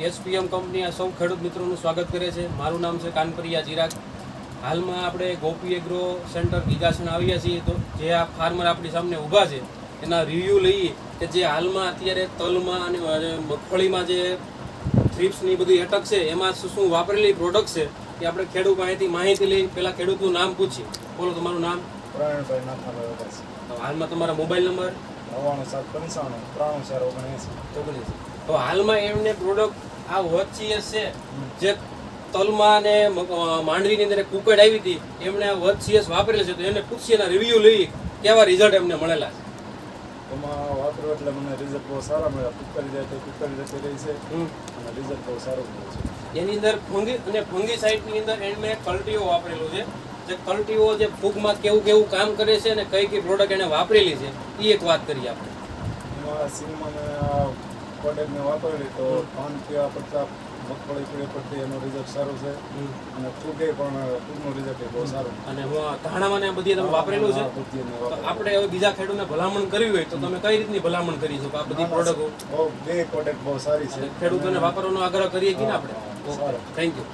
SPM company આ સૌ ખેડૂત મિત્રોનું સ્વાગત કરે છે. મારું નામ છે કાનપરિયા ચિરાગ. હાલમાં આપણે ગોપી એગ્રો સેન્ટર ગીગાસણ આવ્યા છીએ તો જે આ ફાર્મર આપણી સામે ઊભા છે એના રિવ્યૂ લઈએ કે જે હાલમાં અત્યારે તલમાં અને મગફળીમાં જે થ્રીપ્સની બધી અટક છે એમાં શું શું વાપરેલી પ્રોડક્ટ છે એ આપણે ખેડૂત પાસેથી માહિતી લઈ પહેલાં ખેડૂતનું નામ પૂછીએ. બોલો તમારું નામ? હાલમાં તમારા મોબાઈલ નંબર? નવ્વાણું સાત પંચાણું ત્રાણું ચાર ઓગણએંસી. ઓગણીસ તો હાલમાં એમને પ્રોડક્ટ આ વચસીએસ છે જે તલમાં ને માંડવીની અંદર કુકડ આવી હતી એમણે આ વચસીએસ વાપરેલ છે તો એને પૂછીએ એના રિવ્યૂ લઈ કેવા રિઝલ્ટ એમને મળેલા છે. એમાં વાપરો એટલે મને રિઝલ્ટ બહુ સારા મળ્યા. કુકરી જાય તો કુકરી જતી રહી છે. અને રિઝલ્ટ બહુ સારું મળ્યું છે. એની અંદર ફંગી અને ફંગી સાઇડની અંદર એમણે કલ્ટીઓ વાપરેલું છે જે કલ્ટીઓ જે ફૂગમાં કેવું કેવું કામ કરે છે અને કઈ કઈ પ્રોડક્ટ એને વાપરેલી છે એ એક વાત કરીએ આપણે. એમાં સિંગમાં મેં વાપરેલી તો પાન પીવા પડતા મગફળી પીળી પડતી એનું રિઝલ્ટ સારું છે. અને ફૂગે પણ ફૂગનું રિઝલ્ટ બહુ સારું. અને હું ધાણામાં ને બધી તમે વાપરેલું છે. આપણે હવે બીજા ખેડૂતને ભલામણ કરવી હોય તો તમે કઈ રીતની ભલામણ કરી શકો? આ બધી પ્રોડક્ટો બહુ બે પ્રોડક્ટ બહુ સારી છે. ખેડૂતોને વાપરવાનો આગ્રહ કરીએ કે ને આપણે? સારું. Thank you